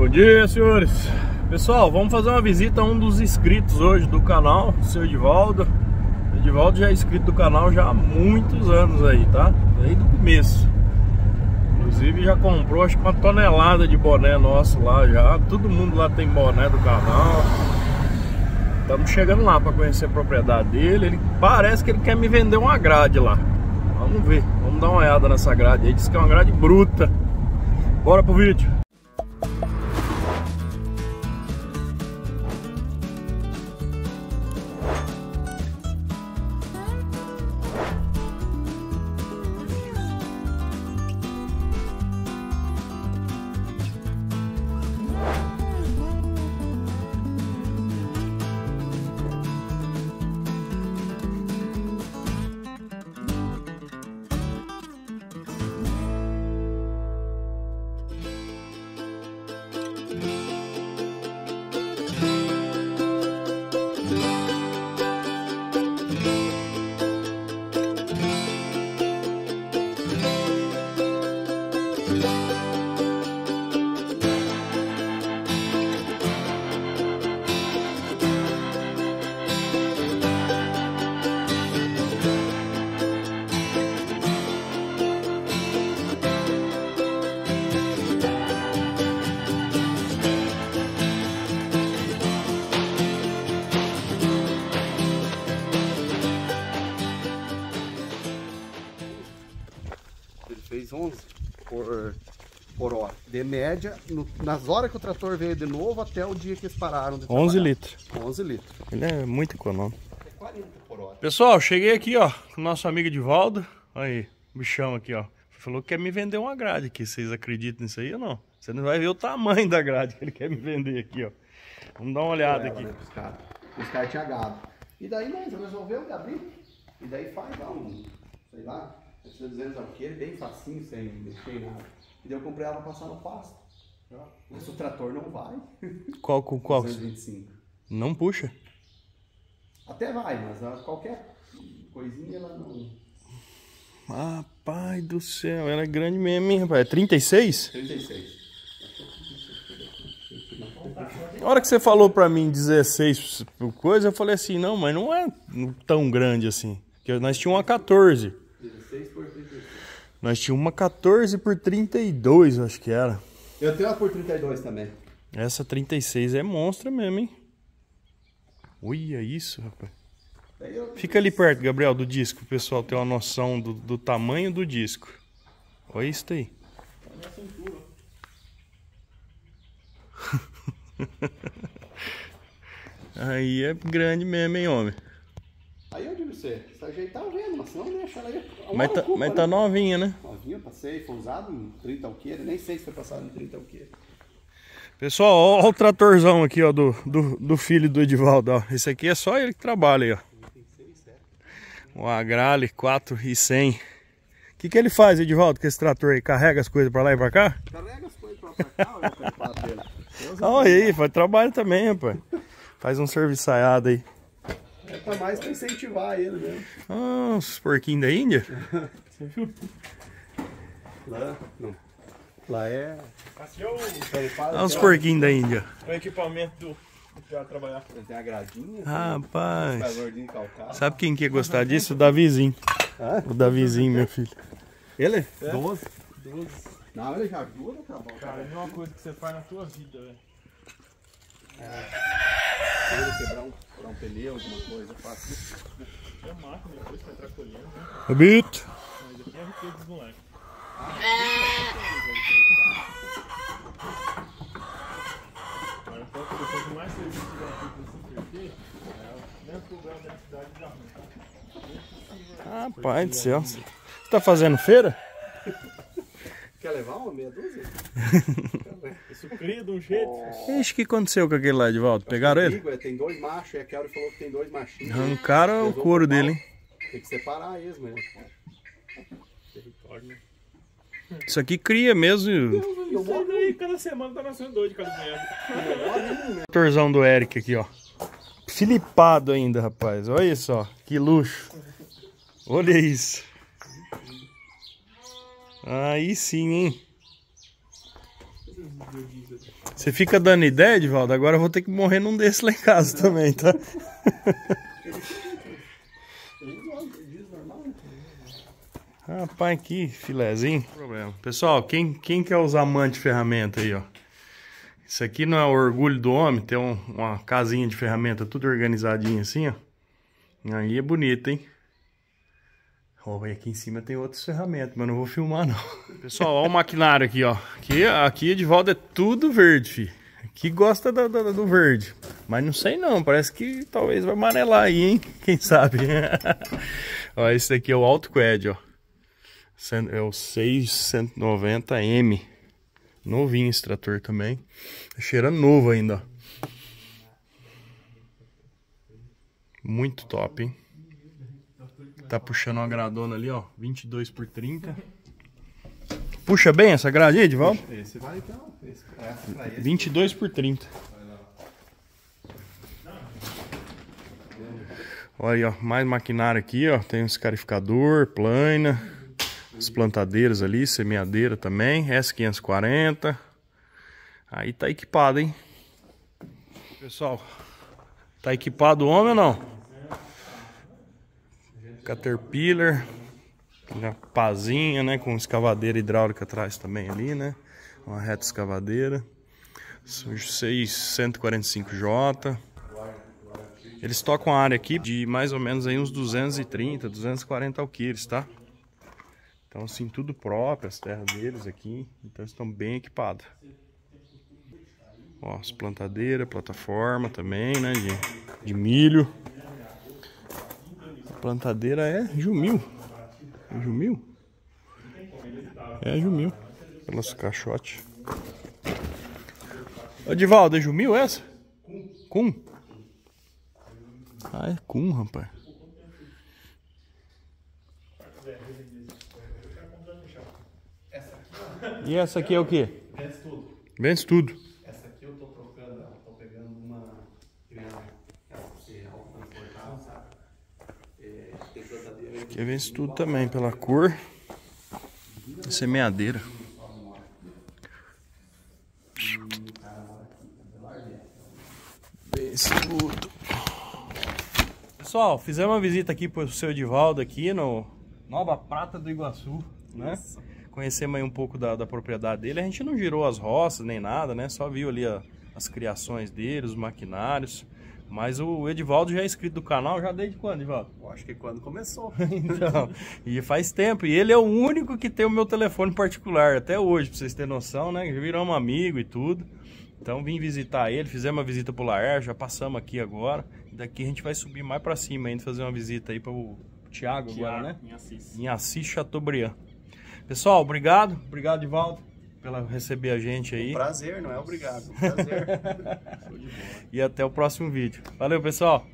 Bom dia, senhores. Pessoal, vamos fazer uma visita a um dos inscritos hoje do canal, o seu Edivaldo. O Edivaldo já é inscrito do canal já há muitos anos aí, tá? Desde o começo. Inclusive já comprou acho que uma tonelada de boné nosso lá já. Todo mundo lá tem boné do canal. Estamos chegando lá para conhecer a propriedade dele. Ele parece que ele quer me vender uma grade lá. Vamos ver, vamos dar uma olhada nessa grade aí. Diz que é uma grade bruta. Bora pro vídeo. Ele fez 11 por, por hora. De média, no- nas horas que o trator veio de novo, até o dia que eles pararam de 11 trabalhar. litros. 11 litros. Ele é muito econômico. É 40 por hora. Pessoal, cheguei aqui, ó, com o nosso amigo Edivaldo. Aí, o bichão aqui, ó. Falou que quer me vender uma grade aqui. Vocês acreditam nisso aí ou não? Você não vai ver o tamanho da grade que ele quer me vender aqui, ó. Vamos dar uma olhada Leva, aqui. né, caras. Os caras tinham gado. E daí nós resolveu abrir. E daí faz lá um, sei lá, precisa 200 alqueires, bem facinho, sem mexer em nada. E daí eu comprei ela pra passar no pasto. Mas o trator não vai. Qual, qual, qual? 225. Não puxa. Até vai, mas ah, qualquer coisinha ela não. Ah, pai do céu, ela é grande mesmo, hein, rapaz? É 36? 36. Na hora que você falou pra mim 16 por coisa, eu falei assim, não, mas não é tão grande assim. Porque nós tínhamos uma 14. 16 por 36. Nós tínhamos uma 14 por 32, eu acho que era. Eu tenho ela por 32 também. Essa 36 é monstra mesmo, hein? Olha isso, rapaz. Fica ali perto, Gabriel, do disco, o pessoal ter uma noção do, do tamanho do disco. Olha isso daí. Aí é grande mesmo, hein, homem. Aí eu digo pra você, se ajeitar eu vendo, mas senão deixa ela aí. Uma Mas tá, ocupa, mas né? tá novinha, né? Novinho, eu passei, foi usado em 30 alqueires, nem sei se foi passado em 30 alqueires. Pessoal, ó, ó o tratorzão aqui, ó, do, do, do filho do Edivaldo, ó. Esse aqui é só ele que trabalha aí, ó. O Agrale 4 e 100. O que que ele faz, Edivaldo, com esse trator aí? Carrega as coisas pra lá e pra cá? Carrega as coisas pra cá, olha o dele. Olha aí, faz trabalho também, rapaz. Faz um serviçaiado aí. É pra mais pra incentivar ele mesmo. Ah, os porquinhos da Índia. Lá, não. Lá é... É ah, os tem porquinhos da Índia. o equipamento do pra trabalhar. Tem a gradinha, Rapaz, faz gordinho calcado. sabe quem que ia gostar disso? O Davizinho. Hã? O Davizinho, meu filho. Ele? 12. Não, ele já ajuda, tá bom. Cara, é uma coisa que você faz na tua vida, velho. Ele quebrar um, quebrar um pneu, alguma coisa, fácil. É máquina, depois vai tracolhendo, né? Rabito. Mas aqui é a riqueza dos moleques. Agora, quanto quanto mais serviço tiver feito nesse porquê, é menos problema da cidade de arrancar. Rapaz do céu. Você tá fazendo feira? Quer levar uma meia dúzia? Isso cria de um jeito. Ixi, o que aconteceu com aquele lá de volta? Pegaram ele? É, Tem dois machos, e a Kelly falou que tem dois machinhos. Arrancaram o couro dele, hein? Tem que separar eles mesmo. Isso aqui cria mesmo. Eu moro daí, cada semana tá nascendo dois de cada manhã. Tratorzão do Eric aqui, ó. Filipado ainda, rapaz. Olha só, que luxo. Olha isso. Aí sim, hein? Você fica dando ideia, Edvaldo? Agora eu vou ter que morrer num desses lá em casa também, tá? Rapaz, que filezinho. Problema. Pessoal, quem, quem quer usar mante de ferramenta aí, ó? Isso aqui não é o orgulho do homem, ter um, uma casinha de ferramenta tudo organizadinho assim, ó. Aí é bonito, hein? Ó, e aqui em cima tem outras ferramentas, mas não vou filmar não. Pessoal, ó o maquinário aqui, ó. Aqui, aqui de volta é tudo verde, fi. Aqui gosta do, do, do, verde. Mas não sei não, parece que talvez vai amarelar aí, hein? Quem sabe? ó, esse daqui é o AutoQuad, ó. É o 690M. Novinho esse trator também. Tá cheirando novo ainda, ó. Muito top, hein? Tá puxando uma gradona ali, ó. 22 por 30. Puxa bem essa grade aí, Edivaldo? Esse vai então. Esse, essa pra esse. 22 por 30. Olha aí, ó. Mais maquinário aqui, ó. Tem um escarificador, plana. As plantadeiras ali, semeadeira também. S540. Aí tá equipado, hein? Pessoal, tá equipado o homem ou não? Caterpillar. Uma pazinha, né? Com escavadeira hidráulica atrás também ali, né? Uma reta escavadeira. 645J. Eles tocam a área aqui de mais ou menos aí uns 230, 240 alqueires, tá? Então assim, tudo próprio, as terras deles aqui. Então estão bem equipados. Ó, as plantadeiras, plataforma também, né? De, de milho plantadeira é Jumil. É Jumil? É Jumil. Pelas caixotes. Ô Divaldo, é Jumil essa? Cum. Ah, é Cum, rapaz. E essa aqui é o quê? Vence tudo. Vence tudo. Essa aqui eu tô trocando, tô pegando uma criança, você transportar, sabe? É, tem plantadeira Aqui vence tudo também, pela cor. E semeadeira. Vence tudo. Pessoal, fizemos uma visita aqui pro seu Edivaldo aqui no Nova Prata do Iguaçu, né? Conhecemos aí um pouco da, da propriedade dele. A gente não girou as roças nem nada, né? Só viu ali a- as criações dele, os maquinários. Mas o Edivaldo já é inscrito do canal, já desde quando, Edivaldo? Eu acho que quando começou. Então, e faz tempo. E ele é o único que tem o meu telefone particular até hoje, pra vocês terem noção, né? Já viramos amigo e tudo. Então vim visitar ele, fizemos uma visita pro Laer, já passamos aqui agora. Daqui a gente vai subir mais pra cima ainda, fazer uma visita aí pro Thiago, agora, né? Em Assis. Em Assis Chateaubriand. Pessoal, obrigado. Obrigado, Edivaldo, pela receber a gente aí. Prazer, não é obrigado. Prazer. E até o próximo vídeo. Valeu, pessoal.